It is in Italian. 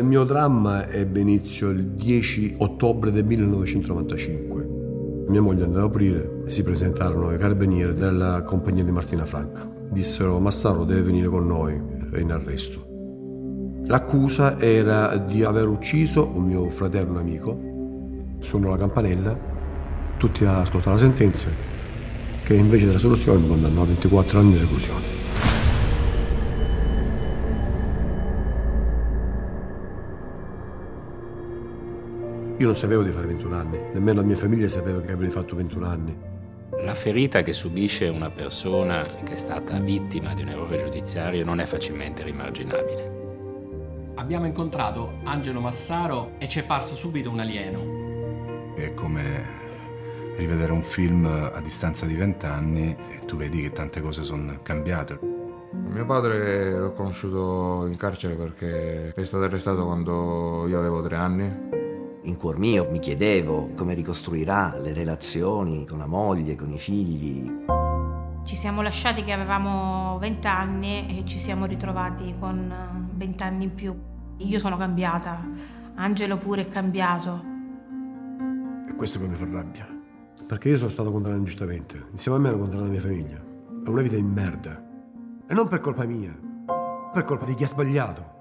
Il mio dramma ebbe inizio il 10 ottobre del 1995. Mia moglie andò ad aprire si presentarono i carabinieri della compagnia di Martina Franca. Dissero Massaro deve venire con noi, in arresto. L'accusa era di aver ucciso un mio fraterno amico. Suonò la campanella, tutti ascoltano la sentenza, che invece della soluzione mi condannò a 24 anni di reclusione. Io non sapevo di fare 21 anni, nemmeno la mia famiglia sapeva che avrei fatto 21 anni. La ferita che subisce una persona che è stata vittima di un errore giudiziario non è facilmente rimarginabile. Abbiamo incontrato Angelo Massaro e ci è parso subito un alieno. È come rivedere un film a distanza di vent'anni e tu vedi che tante cose sono cambiate. Mio padre l'ho conosciuto in carcere perché è stato arrestato quando io avevo tre anni in cuor mio mi chiedevo come ricostruirà le relazioni con la moglie, con i figli. Ci siamo lasciati che avevamo 20 anni e ci siamo ritrovati con 20 anni in più. Io sono cambiata, Angelo pure è cambiato. È questo che mi fa rabbia. Perché io sono stato condannato ingiustamente. Insieme a me hanno condannato la mia famiglia. È una vita di merda. E non per colpa mia, per colpa di chi ha sbagliato.